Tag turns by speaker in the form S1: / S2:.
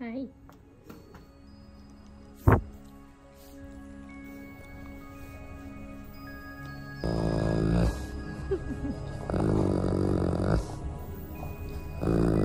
S1: 2 Uh...